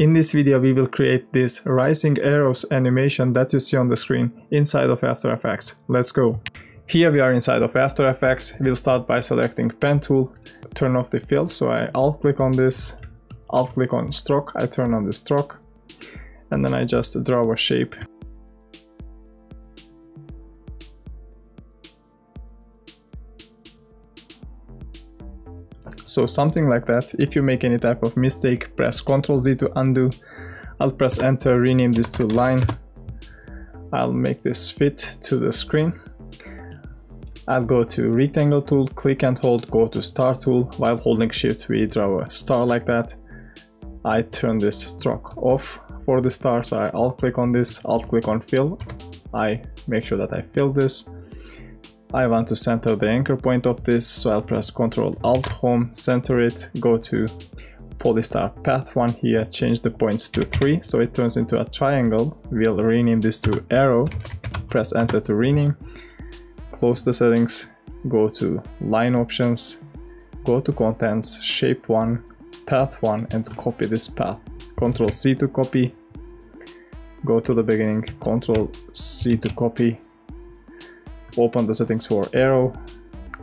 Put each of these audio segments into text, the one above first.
In this video we will create this rising arrows animation that you see on the screen inside of After Effects. Let's go! Here we are inside of After Effects. We'll start by selecting Pen tool, turn off the fill, so I alt click on this, alt click on stroke, I turn on the stroke, and then I just draw a shape So something like that. If you make any type of mistake, press Ctrl Z to undo. I'll press enter, rename this to line. I'll make this fit to the screen. I'll go to rectangle tool, click and hold, go to star tool. While holding shift, we draw a star like that. I turn this stroke off for the star, so I alt click on this, I alt click on fill. I make sure that I fill this. I want to center the anchor point of this, so I'll press Ctrl Alt Home, center it, go to Polystar Path 1 here, change the points to 3, so it turns into a triangle. We'll rename this to Arrow, press Enter to rename, close the settings, go to Line Options, go to Contents, Shape 1, Path 1, and copy this path. Ctrl C to copy, go to the beginning, Ctrl C to copy, open the settings for arrow,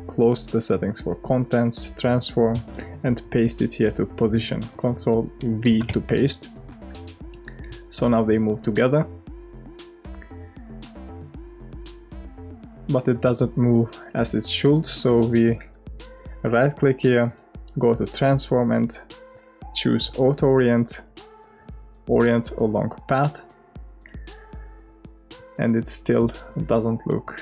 close the settings for contents, transform, and paste it here to position. Ctrl V to paste. So now they move together. But it doesn't move as it should, so we right click here, go to transform and choose auto orient, orient along path, and it still doesn't look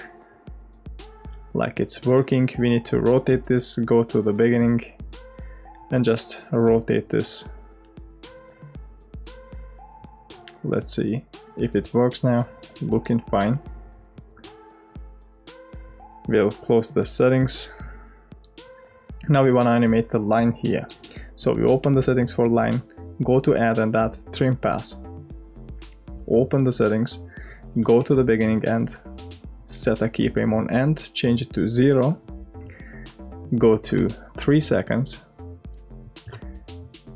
like it's working. We need to rotate this go to the beginning and just rotate this. Let's see if it works now. Looking fine. We'll close the settings. Now we want to animate the line here. So we open the settings for line go to add and add trim paths. Open the settings go to the beginning and set a keyframe on end, change it to 0, go to 3 seconds,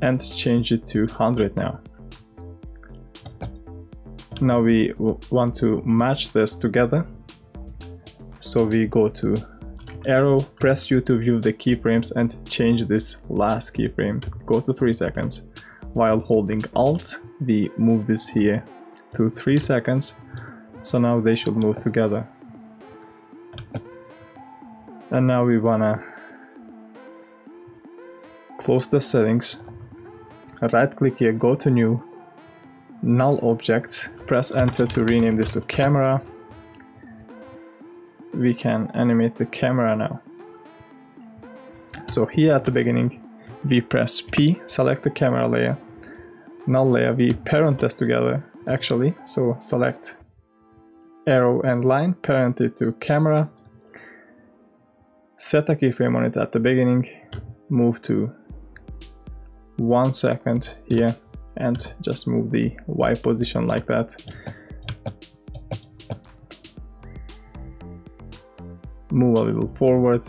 and change it to 100 now. Now we want to match this together, so we go to arrow, press U to view the keyframes and change this last keyframe, go to 3 seconds. While holding Alt, we move this here to 3 seconds, so now they should move together and now we wanna close the settings. Right click here go to new null object press enter to rename this to camera. We can animate the camera now. So here at the beginning we press P select the camera layer. Null layer we parent this together actually. So select arrow and line parent it to camera set a keyframe on it at the beginning, move to one second here and just move the Y position like that. Move a little forward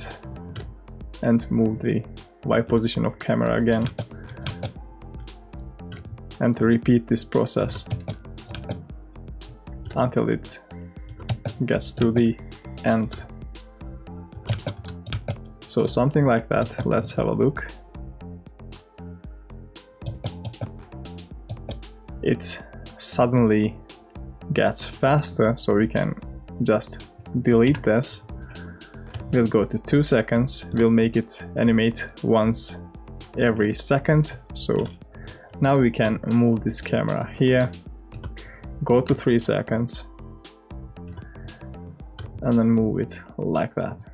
and move the Y position of camera again. And to repeat this process until it gets to the end so something like that. Let's have a look. It suddenly gets faster, so we can just delete this. We'll go to 2 seconds, we'll make it animate once every second. So now we can move this camera here, go to 3 seconds, and then move it like that.